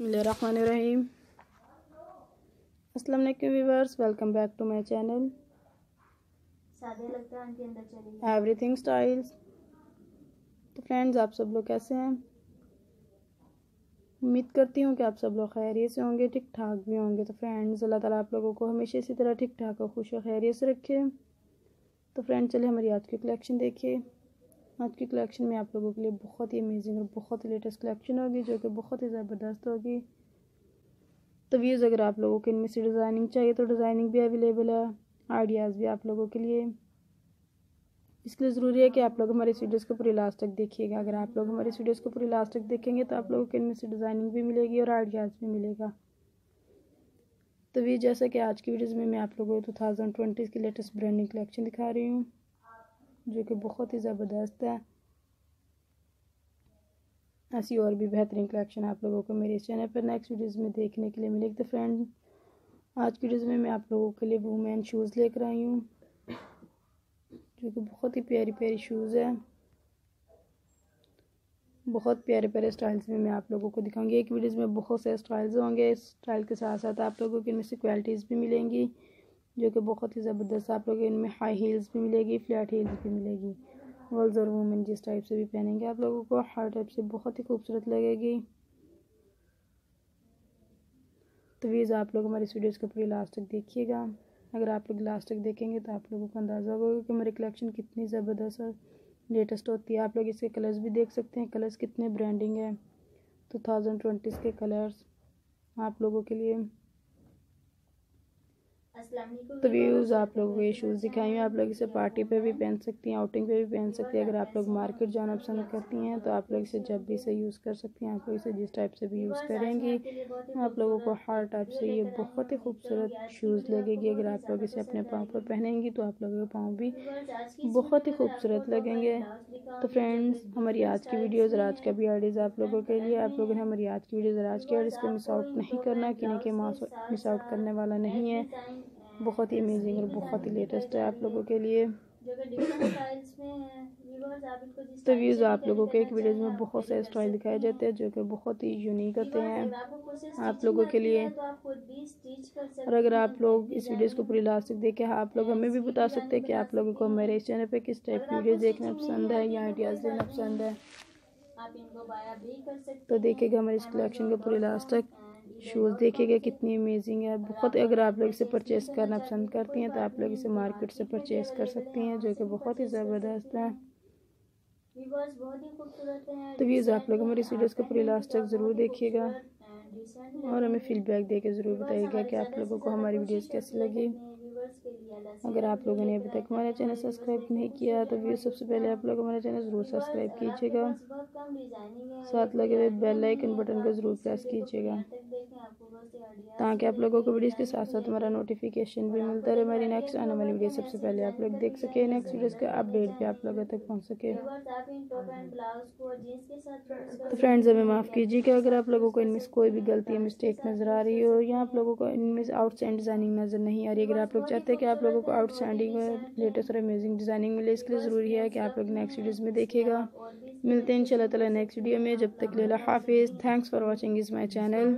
बसमीम अस्सलाम वालेकुम viewers welcome back to my channel. Everything styles तो फ्रेंड्स, आप सब लोग कैसे हैं? उम्मीद करती हूँ कि आप सब लोग खैरियत से होंगे ठीक ठाक भी होंगे। तो फ्रेंड्स, अल्लाह ताला आप लोगों को हमेशा इसी तरह ठीक ठाक और खुश और खैरियत से रखे। तो फ्रेंड्स, चलिए हमारी आज की कलेक्शन देखिए। आज की कलेक्शन में आप लोगों के लिए बहुत ही अमेजिंग और बहुत ही लेटेस्ट कलेक्शन होगी, जो कि बहुत ही ज़बरदस्त होगी। तो व्यूज़ अगर आप लोगों को इनमें से डिज़ाइनिंग चाहिए तो डिज़ाइनिंग भी अवेलेबल है आइडियाज़ भी आप लोगों के लिए। इसलिए ज़रूरी है कि आप लोग हमारे वीडियोज़ को पूरी लास्ट तक देखिएगा। अगर आप लोग हमारे वीडियोज़ को पूरी लास्ट तक देखेंगे तो आप लोगों को इनमें से डिज़ाइनिंग भी मिलेगी और आइडियाज़ भी मिलेगा। तो जैसा कि आज की वीडियोज़ में मैं आप लोगों को टू थाउज़ेंड ट्वेंटी की लेटेस्ट ब्रांडिंग कलेक्शन दिखा रही हूँ। जो कि बहुत ही ज़बरदस्त है। ऐसी और भी बेहतरीन कलेक्शन आप लोगों को मेरे इस चैनल पर नेक्स्ट वीडियोस में देखने के लिए मिलेगी। तो फ्रेंड आज की वीडियोस में मैं आप लोगों के लिए वूमेन शूज़ लेकर आई हूँ, जो कि बहुत ही प्यारी प्यारी शूज़ है। बहुत प्यारे प्यारे स्टाइल्स में मैं आप लोगों को दिखाऊँगी। एक वीडियोस में बहुत से स्टाइल्स होंगे। स्टाइल के साथ साथ आप लोगों को इनमें से क्वालिटीज़ भी मिलेंगी। जो कि बहुत ही ज़बरदस्त। आप लोग इनमें हाई हील्स भी मिलेगी फ्लैट हील्स भी मिलेगी। गर्ल्स और वुमेन जिस टाइप से भी पहनेंगे, आप लोगों को हर टाइप से बहुत ही खूबसूरत लगेगी। तो वीज़ आप लोग हमारी वीडियोज़ को पूरी लास्ट तक देखिएगा। अगर आप लोग लास्ट तक देखेंगे तो आप लोगों को अंदाज़ा होगा कि हमारी कलेक्शन कितनी ज़बरदस्त और लेटेस्ट होती है। आप लोग इसके कलर्स भी देख सकते हैं कलर्स कितने ब्रांडिंग है। टू थाउज़ेंड ट्वेंटी के कलर्स आप लोगों के लिए तो व्यूज़ आप लोगों को ये शूज़ दिखाई हैं आप लोग इसे पार्टी पे भी पहन सकती हैं आउटिंग पे भी पहन सकती हैं। अगर आप लोग मार्केट जाना पसंद करती हैं तो आप लोग इसे जब भी इसे यूज़ कर सकती हैं। आप लोग इसे जिस टाइप से भी यूज़ करेंगी, आप लोगों को हर टाइप से ये बहुत ही खूबसूरत शूज़ लगेगी। अगर आप लोग इसे अपने पाँव पर पहनेंगी तो आप लोगों के पाँव भी बहुत ही खूबसूरत लगेंगे। तो फ्रेंड्स हमारी आज की वीडियोज़ और आज का भी आइडियाज़ आप लोगों के लिए। आप लोगों ने हमारी आज की वीडियोज़ और आज के आइडियाज़ को मिस आउट नहीं करना। किन्हीं के मिस आउट करने वाला नहीं है। बहुत ही अमेजिंग और बहुत ही लेटेस्ट है आप लोगों के लिए। तो व्यूज़ आप लोगों के एक वीडियोज़ में बहुत से स्टाइल दिखाए जाते हैं जो कि बहुत ही यूनिक होते हैं आप लोगों के लिए। और अगर आप लोग इस वीडियोज़ को पूरी लास्ट तक देखें आप लोग हमें भी बता सकते हैं कि आप लोगों को मेरे इस चैनल पे किस टाइप की वीडियोज़ देखना पसंद है या आइडियाज़ देना पसंद है। तो देखिएगा हमारे इस कलेक्शन को पूरी लास्ट तक। शूज़ देखिएगा कितनी अमेजिंग है। बहुत अगर आप लोग इसे परचेस करना पसंद करती हैं तो आप लोग इसे मार्केट से परचेस कर सकती हैं, जो कि बहुत ही ज़बरदस्त है। तो व्यूज़ आप लोग हमारी वीडियोस को पूरी लास्ट तक ज़रूर देखिएगा। और हमें फीडबैक दे के ज़रूर बताइएगा कि आप लोगों को हमारी वीडियोस कैसी लगी। अगर आप लोगों ने अभी तक हमारा चैनल सब्सक्राइब नहीं किया तो व्यू सबसे पहले आप लोग हमारा चैनल ज़रूर सब्सक्राइब कीजिएगा। साथ लगे हुए बेल आइकन बटन को ज़रूर प्रेस कीजिएगा। ताकि आप लोगों को वीडियोस के साथ साथ हमारा नोटिफिकेशन भी मिलता रहे। हमारी नेक्स्ट आने वाली वीडियो सबसे पहले आप लोग देख सके। नेक्स्ट वीडियोस का अपडेट भी आप लोगों तक पहुँच सके। तो फ्रेंड्स हमें माफ़ कीजिए कि अगर आप लोगों को इनमें कोई भी गलती या मिस्टेक नज़र आ रही हो या आप लोगों को इनमें आउटस्टैंड डिज़ाइनिंग नज़र नहीं आ रही अगर आप लोग चाहते हैं कि आप लोगों को आउटस्टैंडिंग लेटेस्ट और अमेजिंग डिज़ाइनिंग मिले। इसके लिए ज़रूरी है कि आप लोग नेक्स्ट वीडियोज़ में देखेगा मिलते हैं इन ताला नेक्स्ट वीडियो में। जब तक लेला हाफिज़। Thanks for watching is my channel